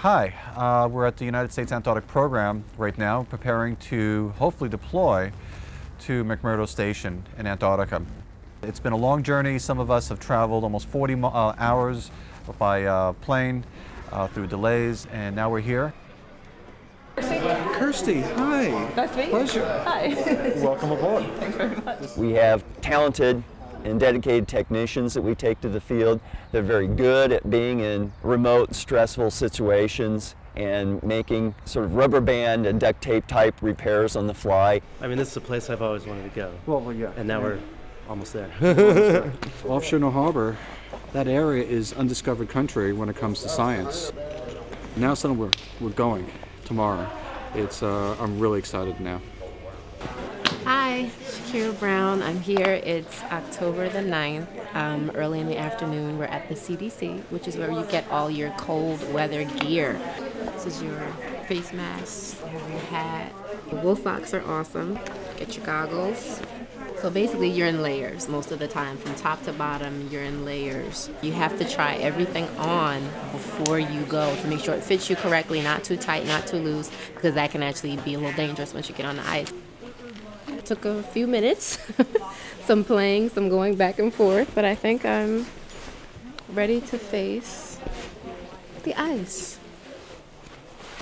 Hi, uh, we're at the United States Antarctic Program right now, preparing to hopefully deploy to McMurdo Station in Antarctica. It's been a long journey. Some of us have traveled almost 40 uh, hours by uh, plane uh, through delays, and now we're here. Kirsty, hi. Nice to meet you. Pleasure. Hi. Welcome aboard. Thanks very much. We have talented and dedicated technicians that we take to the field. They're very good at being in remote, stressful situations and making sort of rubber band and duct tape type repairs on the fly. I mean, this is a place I've always wanted to go. Well, well, yeah. And now we're almost there. Offshore New Harbor, that area is undiscovered country when it comes to science. Now suddenly we're, we're going tomorrow. It's, uh, I'm really excited now. Hi, Shakira Brown. I'm here. It's October the 9th, um, early in the afternoon. We're at the CDC, which is where you get all your cold weather gear. This is your face mask, your hat. The wolf socks are awesome. Get your goggles. So basically, you're in layers most of the time. From top to bottom, you're in layers. You have to try everything on before you go to make sure it fits you correctly, not too tight, not too loose, because that can actually be a little dangerous once you get on the ice. It took a few minutes, some playing, some going back and forth, but I think I'm ready to face the ice.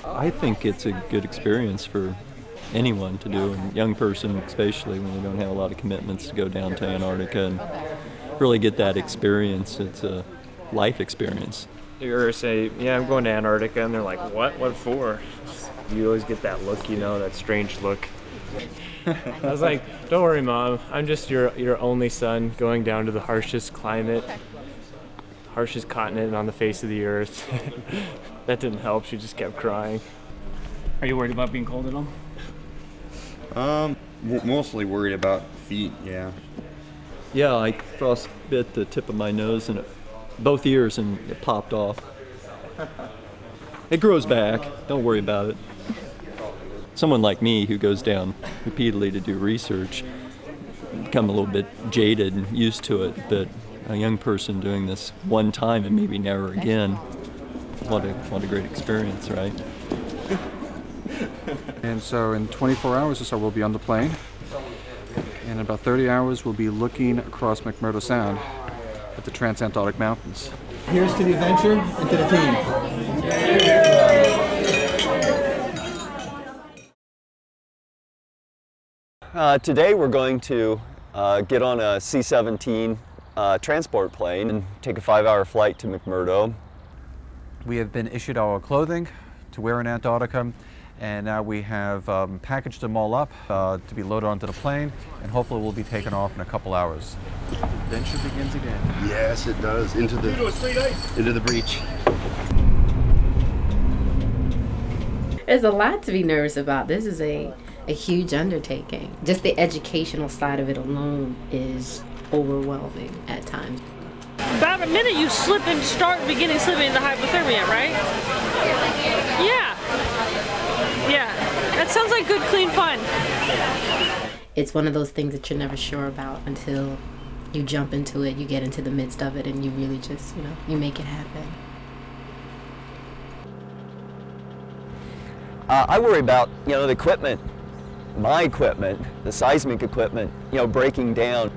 I think it's a good experience for anyone to do, and young person especially when they don't have a lot of commitments to go down to Antarctica and really get that experience. It's a life experience. You say, "Yeah, I'm going to Antarctica," and they're like, "What? What for?" You always get that look, you know, that strange look. I was like, "Don't worry, mom. I'm just your your only son going down to the harshest climate, harshest continent on the face of the earth." that didn't help. She just kept crying. Are you worried about being cold at all? Um, w- mostly worried about feet. Yeah. Yeah, I frostbit the tip of my nose and it, both ears, and it popped off. It grows back. Don't worry about it. Someone like me who goes down repeatedly to do research become a little bit jaded and used to it, but a young person doing this one time and maybe never again, what a what a great experience, right? And so in 24 hours or so, we'll be on the plane. And in about 30 hours, we'll be looking across McMurdo Sound at the Transantarctic Mountains. Here's to the adventure and to the team. Uh, today we're going to uh, get on a C-17 uh, transport plane and take a five-hour flight to McMurdo. We have been issued our clothing to wear in Antarctica, and now we have um, packaged them all up uh, to be loaded onto the plane, and hopefully we'll be taken off in a couple hours. Adventure begins again. Yes, it does. Into the into the breach. There's a lot to be nervous about. This is a, a huge undertaking. Just the educational side of it alone is overwhelming at times. About a minute you slip and start beginning slipping into hypothermia, right? Yeah. Yeah. That sounds like good, clean fun. It's one of those things that you're never sure about until you jump into it, you get into the midst of it, and you really just, you know, you make it happen. Uh, I worry about, you know, the equipment, my equipment, the seismic equipment, you know, breaking down.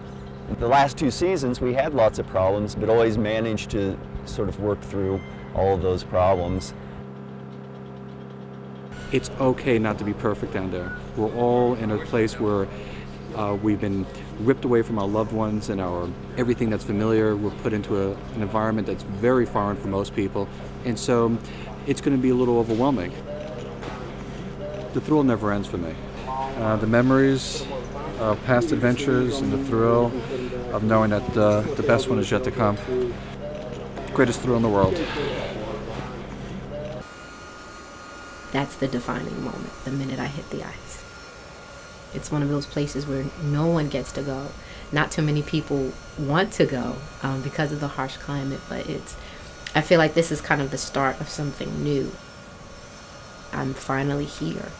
The last two seasons we had lots of problems, but always managed to sort of work through all of those problems. It's okay not to be perfect down there. We're all in a place where uh, we've been ripped away from our loved ones and our everything that's familiar. We're put into a, an environment that's very foreign for most people, and so it's going to be a little overwhelming. The thrill never ends for me. Uh, the memories of past adventures and the thrill of knowing that uh, the best one is yet to come. Greatest thrill in the world. That's the defining moment, the minute I hit the ice. It's one of those places where no one gets to go. Not too many people want to go um, because of the harsh climate, but it's, I feel like this is kind of the start of something new. I'm finally here.